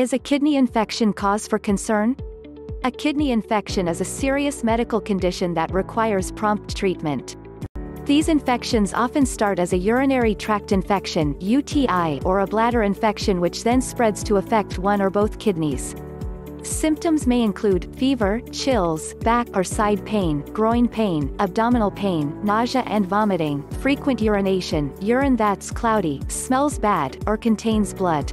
Is a kidney infection cause for concern? A kidney infection is a serious medical condition that requires prompt treatment. These infections often start as a urinary tract infection UTI or a bladder infection which then spreads to affect one or both kidneys. Symptoms may include fever, chills, back or side pain, groin pain, abdominal pain, nausea and vomiting, frequent urination, urine that's cloudy, smells bad, or contains blood.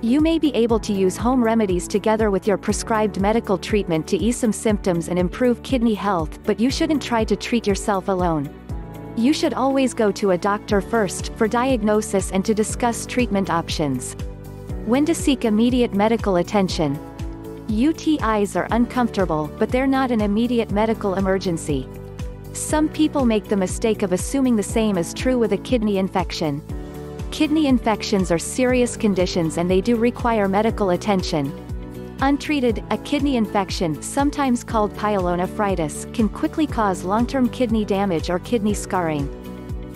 You may be able to use home remedies together with your prescribed medical treatment to ease some symptoms and improve kidney health, but you shouldn't try to treat yourself alone. You should always go to a doctor first, for diagnosis and to discuss treatment options. When to seek immediate medical attention. UTIs are uncomfortable, but they're not an immediate medical emergency. Some people make the mistake of assuming the same is true with a kidney infection. Kidney infections are serious conditions and they do require medical attention. Untreated, a kidney infection, sometimes called pyelonephritis, can quickly cause long-term kidney damage or kidney scarring.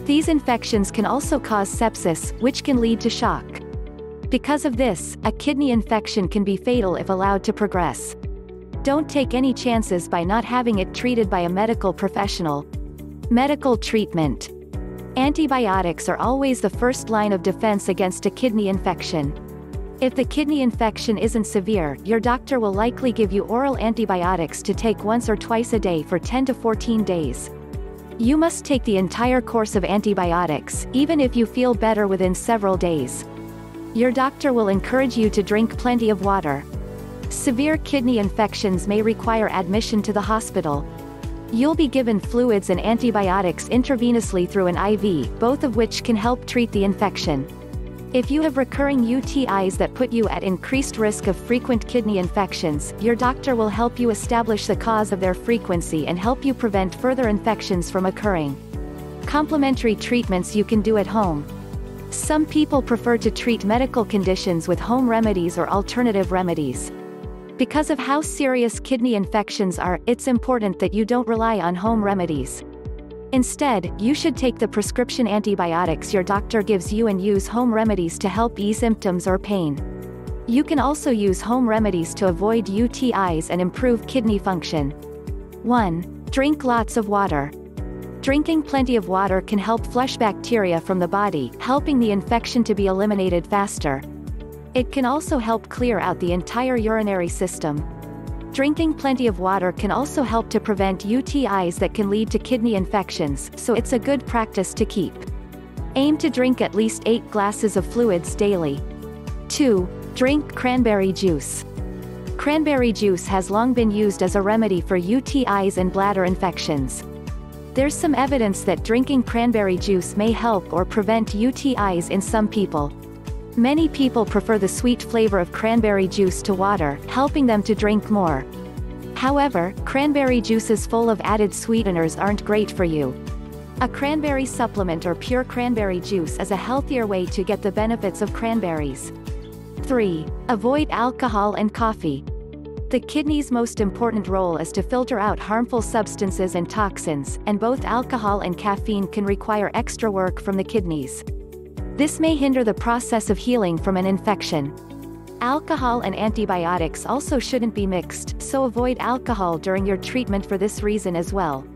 These infections can also cause sepsis, which can lead to shock. Because of this, a kidney infection can be fatal if allowed to progress. Don't take any chances by not having it treated by a medical professional. Medical treatment. Antibiotics are always the first line of defense against a kidney infection. If the kidney infection isn't severe, your doctor will likely give you oral antibiotics to take once or twice a day for 10 to 14 days. You must take the entire course of antibiotics, even if you feel better within several days. Your doctor will encourage you to drink plenty of water. Severe kidney infections may require admission to the hospital. You'll be given fluids and antibiotics intravenously through an IV, both of which can help treat the infection. If you have recurring UTIs that put you at increased risk of frequent kidney infections, your doctor will help you establish the cause of their frequency and help you prevent further infections from occurring. Complementary treatments you can do at home. Some people prefer to treat medical conditions with home remedies or alternative remedies. Because of how serious kidney infections are, it's important that you don't rely on home remedies. Instead, you should take the prescription antibiotics your doctor gives you and use home remedies to help ease symptoms or pain. You can also use home remedies to avoid UTIs and improve kidney function. 1. Drink lots of water. Drinking plenty of water can help flush bacteria from the body, helping the infection to be eliminated faster. It can also help clear out the entire urinary system. Drinking plenty of water can also help to prevent UTIs that can lead to kidney infections, so it's a good practice to keep. Aim to drink at least 8 glasses of fluids daily. 2. Drink cranberry juice. Cranberry juice has long been used as a remedy for UTIs and bladder infections. There's some evidence that drinking cranberry juice may help or prevent UTIs in some people. Many people prefer the sweet flavor of cranberry juice to water, helping them to drink more. However, cranberry juices full of added sweeteners aren't great for you. A cranberry supplement or pure cranberry juice is a healthier way to get the benefits of cranberries. 3. Avoid alcohol and coffee. The kidney's most important role is to filter out harmful substances and toxins, and both alcohol and caffeine can require extra work from the kidneys. This may hinder the process of healing from an infection. Alcohol and antibiotics also shouldn't be mixed, so avoid alcohol during your treatment for this reason as well.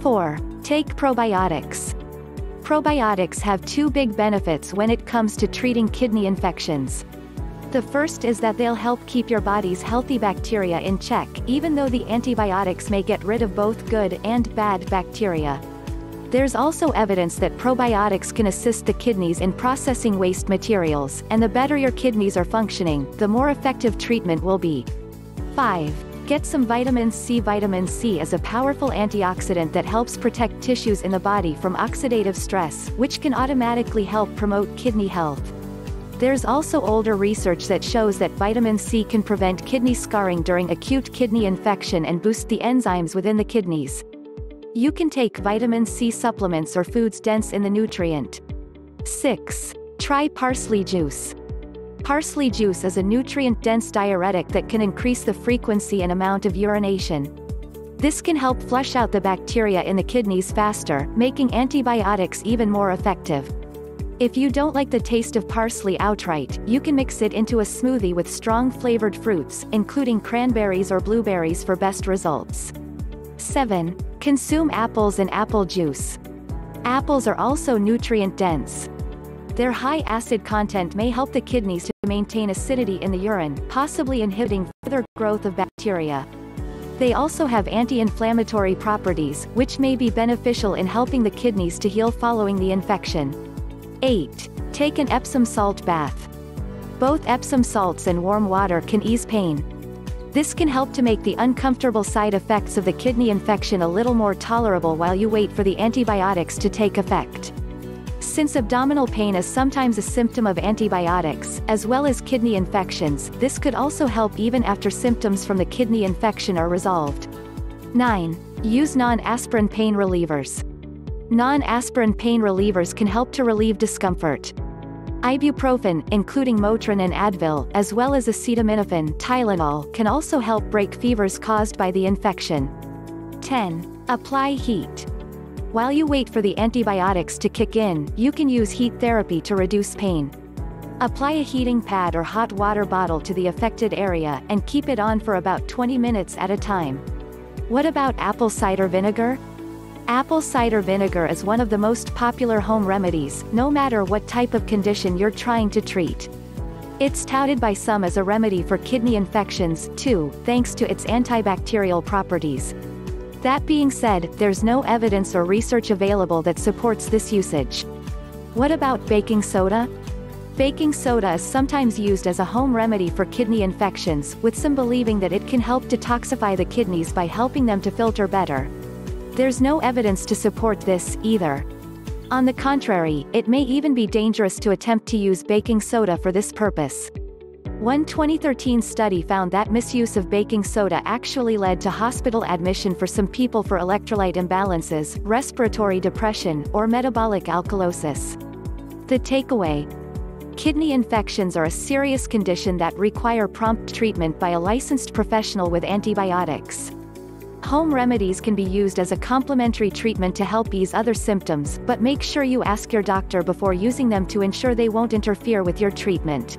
4. Take probiotics. Probiotics have two big benefits when it comes to treating kidney infections. The first is that they'll help keep your body's healthy bacteria in check, even though the antibiotics may get rid of both good and bad bacteria. There's also evidence that probiotics can assist the kidneys in processing waste materials, and the better your kidneys are functioning, the more effective treatment will be. 5. Get some vitamin C. Vitamin C is a powerful antioxidant that helps protect tissues in the body from oxidative stress, which can automatically help promote kidney health. There's also older research that shows that vitamin C can prevent kidney scarring during acute kidney infection and boost the enzymes within the kidneys. You can take vitamin C supplements or foods dense in the nutrient. 6. Try parsley juice. Parsley juice is a nutrient-dense diuretic that can increase the frequency and amount of urination. This can help flush out the bacteria in the kidneys faster, making antibiotics even more effective. If you don't like the taste of parsley outright, you can mix it into a smoothie with strong flavored fruits, including cranberries or blueberries for best results. 7. Consume apples and apple juice. Apples are also nutrient dense. Their high acid content may help the kidneys to maintain acidity in the urine, possibly inhibiting further growth of bacteria. They also have anti-inflammatory properties, which may be beneficial in helping the kidneys to heal following the infection. 8. Take an Epsom salt bath. Both Epsom salts and warm water can ease pain. This can help to make the uncomfortable side effects of the kidney infection a little more tolerable while you wait for the antibiotics to take effect. Since abdominal pain is sometimes a symptom of antibiotics, as well as kidney infections, this could also help even after symptoms from the kidney infection are resolved. 9. Use non-aspirin pain relievers. Non-aspirin pain relievers can help to relieve discomfort. Ibuprofen, including Motrin and Advil, as well as acetaminophen Tylenol, can also help break fevers caused by the infection. 10. Apply heat. While you wait for the antibiotics to kick in, you can use heat therapy to reduce pain. Apply a heating pad or hot water bottle to the affected area and keep it on for about 20 minutes at a time. What about apple cider vinegar? Apple cider vinegar is one of the most popular home remedies, no matter what type of condition you're trying to treat. It's touted by some as a remedy for kidney infections, too, thanks to its antibacterial properties. That being said, there's no evidence or research available that supports this usage. What about baking soda? Baking soda is sometimes used as a home remedy for kidney infections, with some believing that it can help detoxify the kidneys by helping them to filter better. There's no evidence to support this, either. On the contrary, it may even be dangerous to attempt to use baking soda for this purpose. One 2013 study found that misuse of baking soda actually led to hospital admission for some people for electrolyte imbalances, respiratory depression, or metabolic alkalosis. The takeaway Kidney infections are a serious condition that require prompt treatment by a licensed professional with antibiotics. Home remedies can be used as a complementary treatment to help ease other symptoms, but make sure you ask your doctor before using them to ensure they won't interfere with your treatment.